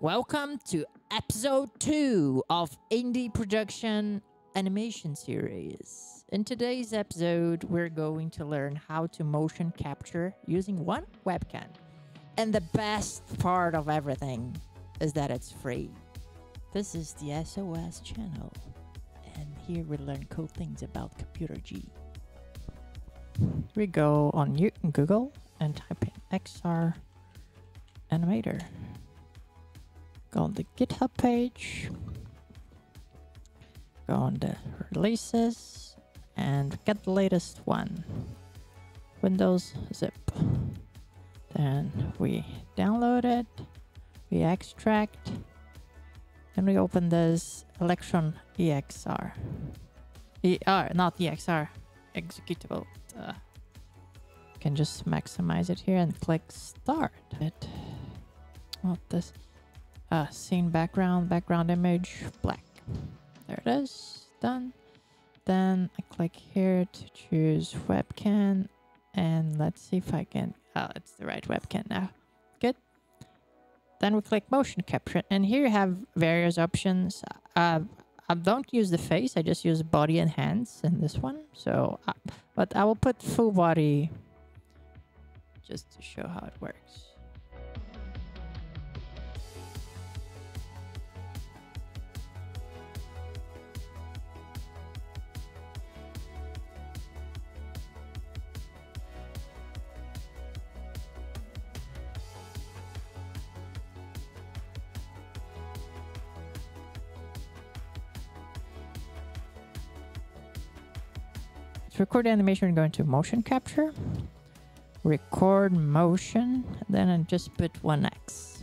Welcome to episode 2 of Indie Production Animation Series. In today's episode, we're going to learn how to motion capture using one webcam. And the best part of everything is that it's free. This is the SOS channel, and here we learn cool things about Computer G. We go on Google and type in XR Animator. Go on the GitHub page. Go on the releases and get the latest one. Windows zip. Then we download it, we extract, and we open this Electron EXR. ER, not EXR, executable. Uh, can just maximize it here and click start it. What this? Uh, scene background, background image, black. There it is, done. Then I click here to choose webcam and let's see if I can, oh, it's the right webcam now. Good. Then we click motion capture and here you have various options. Uh, I don't use the face, I just use body and hands in this one. So, uh, but I will put full body just to show how it works. Record animation, we're going to motion capture, record motion, then I just put 1x.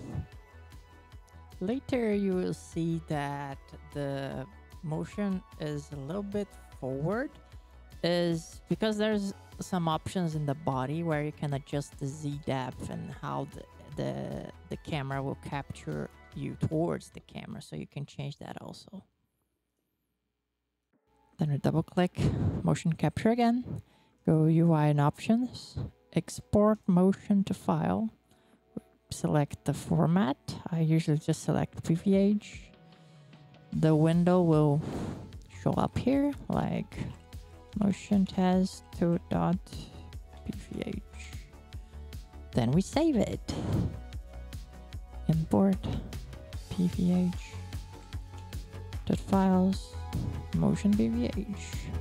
Later, you will see that the motion is a little bit forward, is because there's some options in the body where you can adjust the z depth and how the the, the camera will capture you towards the camera, so you can change that also. Then we double click motion capture again. Go UI and options. Export motion to file. Select the format. I usually just select BVH. The window will show up here like motion test to dot BVH. Then we save it. Import BVH. Files motion BVH.